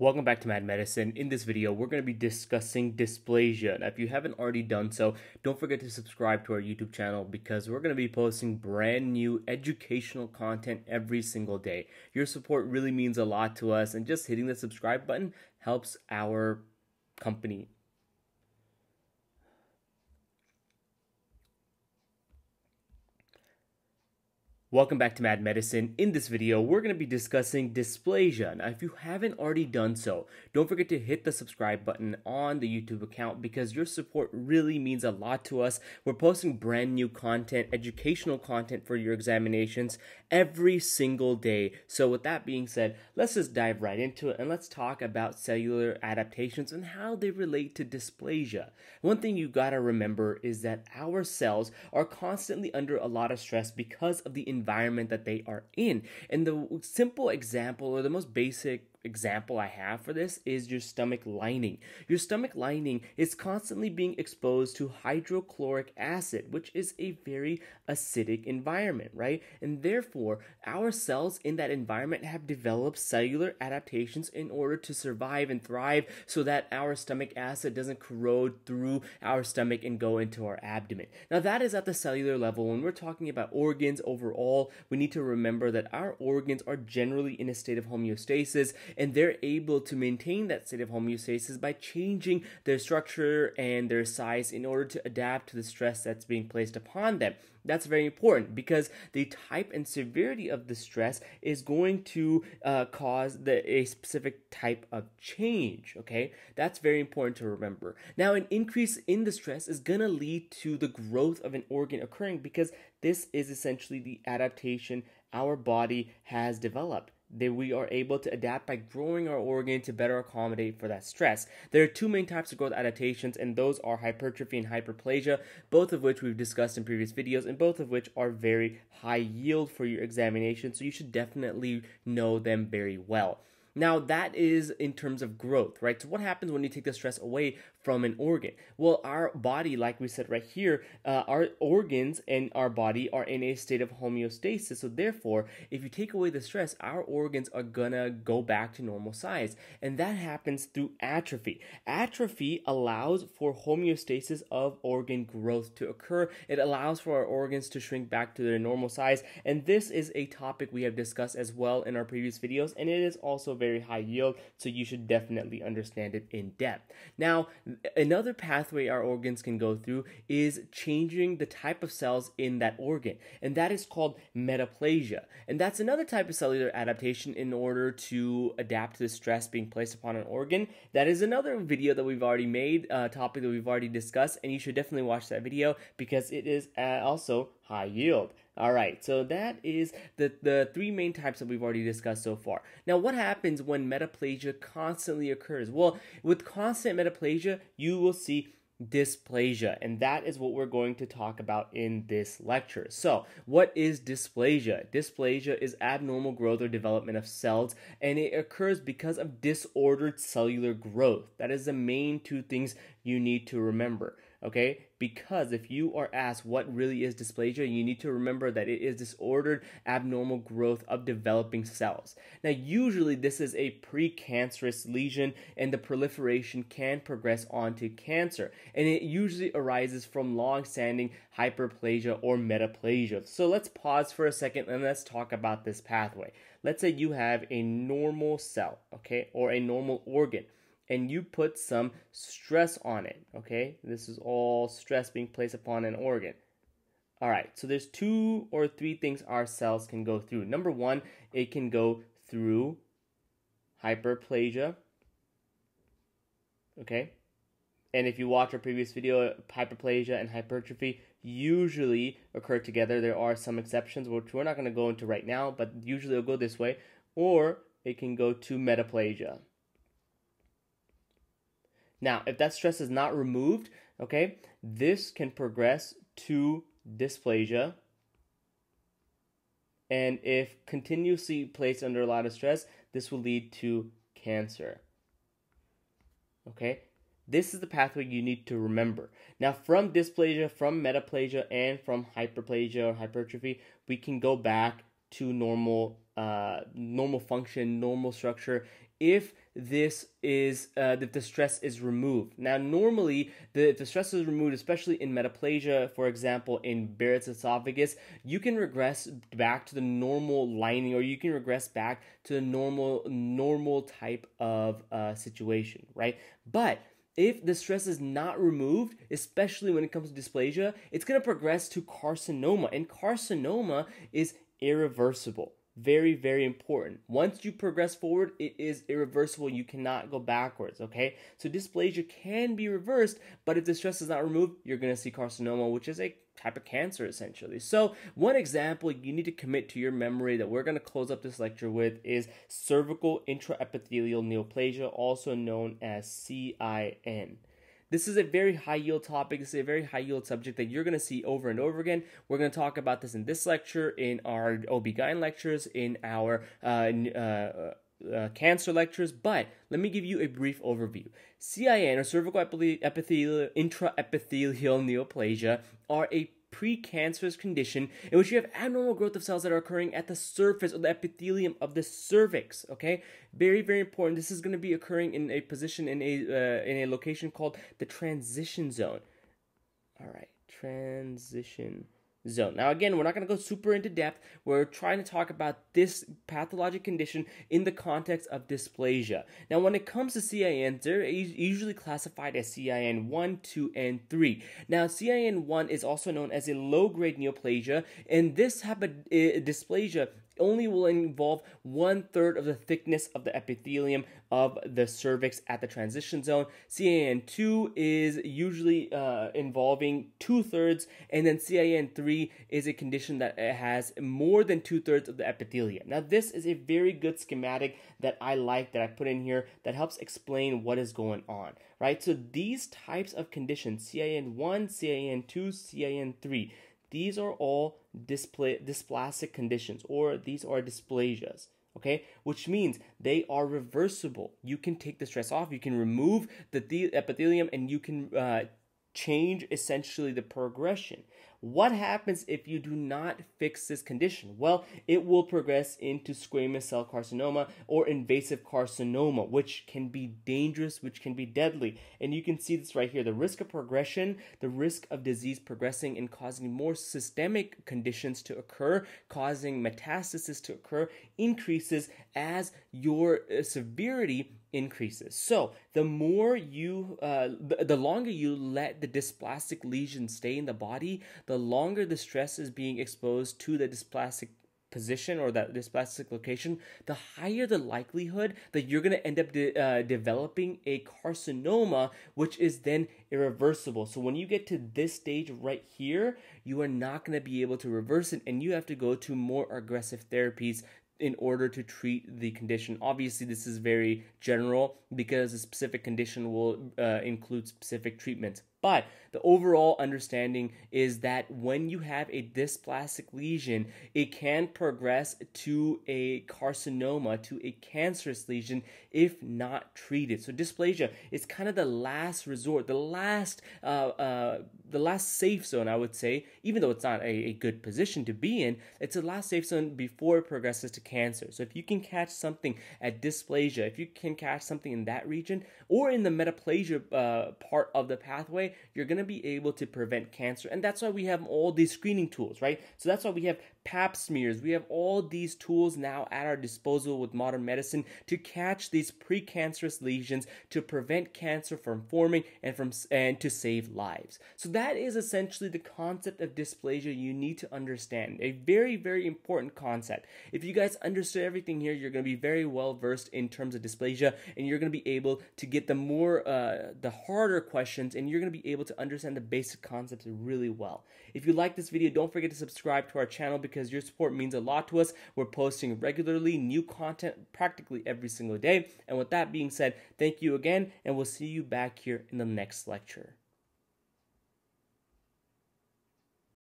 Welcome back to Mad Medicine. In this video, we're going to be discussing dysplasia. Now, if you haven't already done so, don't forget to subscribe to our YouTube channel because we're going to be posting brand new educational content every single day. Your support really means a lot to us, and just hitting the subscribe button helps our company Welcome back to Mad Medicine. In this video, we're going to be discussing dysplasia. Now, if you haven't already done so, don't forget to hit the subscribe button on the YouTube account because your support really means a lot to us. We're posting brand new content, educational content for your examinations every single day. So with that being said, let's just dive right into it and let's talk about cellular adaptations and how they relate to dysplasia. One thing you got to remember is that our cells are constantly under a lot of stress because of the environment that they are in. And the simple example or the most basic example I have for this is your stomach lining. Your stomach lining is constantly being exposed to hydrochloric acid, which is a very acidic environment, right? And therefore, our cells in that environment have developed cellular adaptations in order to survive and thrive so that our stomach acid doesn't corrode through our stomach and go into our abdomen. Now, that is at the cellular level. When we're talking about organs overall, we need to remember that our organs are generally in a state of homeostasis and they're able to maintain that state of homeostasis by changing their structure and their size in order to adapt to the stress that's being placed upon them. That's very important because the type and severity of the stress is going to uh, cause the, a specific type of change. Okay, that's very important to remember. Now, an increase in the stress is going to lead to the growth of an organ occurring because this is essentially the adaptation our body has developed that we are able to adapt by growing our organ to better accommodate for that stress. There are two main types of growth adaptations, and those are hypertrophy and hyperplasia, both of which we've discussed in previous videos, and both of which are very high yield for your examination, so you should definitely know them very well. Now, that is in terms of growth, right? So, what happens when you take the stress away from an organ? Well, our body, like we said right here, uh, our organs and our body are in a state of homeostasis. So, therefore, if you take away the stress, our organs are gonna go back to normal size. And that happens through atrophy. Atrophy allows for homeostasis of organ growth to occur, it allows for our organs to shrink back to their normal size. And this is a topic we have discussed as well in our previous videos, and it is also very high yield, so you should definitely understand it in depth. Now, another pathway our organs can go through is changing the type of cells in that organ, and that is called metaplasia. And that's another type of cellular adaptation in order to adapt to the stress being placed upon an organ. That is another video that we've already made, a topic that we've already discussed, and you should definitely watch that video because it is uh, also high yield. All right, so that is the, the three main types that we've already discussed so far. Now, what happens when metaplasia constantly occurs? Well, with constant metaplasia, you will see dysplasia, and that is what we're going to talk about in this lecture. So, what is dysplasia? Dysplasia is abnormal growth or development of cells, and it occurs because of disordered cellular growth. That is the main two things you need to remember okay? Because if you are asked what really is dysplasia, you need to remember that it is disordered abnormal growth of developing cells. Now, usually this is a precancerous lesion and the proliferation can progress onto cancer. And it usually arises from long-standing hyperplasia or metaplasia. So let's pause for a second and let's talk about this pathway. Let's say you have a normal cell, okay, or a normal organ and you put some stress on it, okay? This is all stress being placed upon an organ. All right, so there's two or three things our cells can go through. Number one, it can go through hyperplasia, okay? And if you watch our previous video, hyperplasia and hypertrophy usually occur together. There are some exceptions, which we're not going to go into right now, but usually it'll go this way. Or it can go to metaplasia. Now, if that stress is not removed, okay, this can progress to dysplasia. And if continuously placed under a lot of stress, this will lead to cancer. Okay? This is the pathway you need to remember. Now, from dysplasia, from metaplasia, and from hyperplasia or hypertrophy, we can go back to normal, uh, normal function, normal structure if this is uh, the stress is removed. Now, normally, the, if the stress is removed, especially in metaplasia, for example, in Barrett's esophagus, you can regress back to the normal lining, or you can regress back to the normal normal type of uh, situation, right? But if the stress is not removed, especially when it comes to dysplasia, it's going to progress to carcinoma, and carcinoma is irreversible. Very, very important. Once you progress forward, it is irreversible. You cannot go backwards, okay? So dysplasia can be reversed, but if the stress is not removed, you're going to see carcinoma, which is a type of cancer essentially. So, one example you need to commit to your memory that we're going to close up this lecture with is cervical intraepithelial neoplasia, also known as CIN. This is a very high yield topic. This is a very high yield subject that you're going to see over and over again. We're going to talk about this in this lecture, in our OB-GYN lectures, in our uh, uh, uh, cancer lectures, but let me give you a brief overview. CIN, or cervical epithelial, intraepithelial neoplasia, are a precancerous condition in which you have abnormal growth of cells that are occurring at the surface of the epithelium of the cervix. Okay, very very important. This is going to be occurring in a position in a uh, in a location called the transition zone. All right, transition zone. Now, again, we're not going to go super into depth. We're trying to talk about this pathologic condition in the context of dysplasia. Now, when it comes to CIN, they're usually classified as CIN 1, 2, and 3. Now, CIN 1 is also known as a low grade neoplasia, and this type of uh, dysplasia only will involve one third of the thickness of the epithelium of the cervix at the transition zone. CIN2 is usually uh, involving two thirds, and then CIN3 is a condition that has more than two thirds of the epithelium. Now, this is a very good schematic that I like that I put in here that helps explain what is going on, right? So, these types of conditions CIN1, CIN2, CIN3 these are all display, dysplastic conditions or these are dysplasias okay? Which means they are reversible. You can take the stress off you can remove the epithelium and you can uh, change essentially the progression what happens if you do not fix this condition? Well, it will progress into squamous cell carcinoma or invasive carcinoma, which can be dangerous, which can be deadly. And you can see this right here the risk of progression, the risk of disease progressing and causing more systemic conditions to occur, causing metastasis to occur, increases as your uh, severity increases. So the more you, uh, the, the longer you let the dysplastic lesion stay in the body, the longer the stress is being exposed to the dysplastic position or that dysplastic location, the higher the likelihood that you're going to end up de- uh, developing a carcinoma, which is then irreversible. So when you get to this stage right here, you are not going to be able to reverse it, and you have to go to more aggressive therapies in order to treat the condition. Obviously, this is very general because a specific condition will uh, include specific treatments. But the overall understanding is that when you have a dysplastic lesion, it can progress to a carcinoma, to a cancerous lesion, if not treated. So dysplasia is kind of the last resort, the last, uh, uh, the last safe zone, I would say. Even though it's not a, a good position to be in, it's the last safe zone before it progresses to cancer. So if you can catch something at dysplasia, if you can catch something in that region or in the metaplasia uh, part of the pathway you're going to be able to prevent cancer. And that's why we have all these screening tools, right? So that's why we have pap smears. We have all these tools now at our disposal with modern medicine to catch these precancerous lesions to prevent cancer from forming and from and to save lives. So that is essentially the concept of dysplasia you need to understand. A very very important concept. If you guys understood everything here, you're going to be very well versed in terms of dysplasia and you're going to be able to get the more uh, the harder questions and you're going to be able to understand the basic concepts really well. If you like this video, don't forget to subscribe to our channel because your support means a lot to us. We're posting regularly new content practically every single day. And with that being said, thank you again, and we'll see you back here in the next lecture.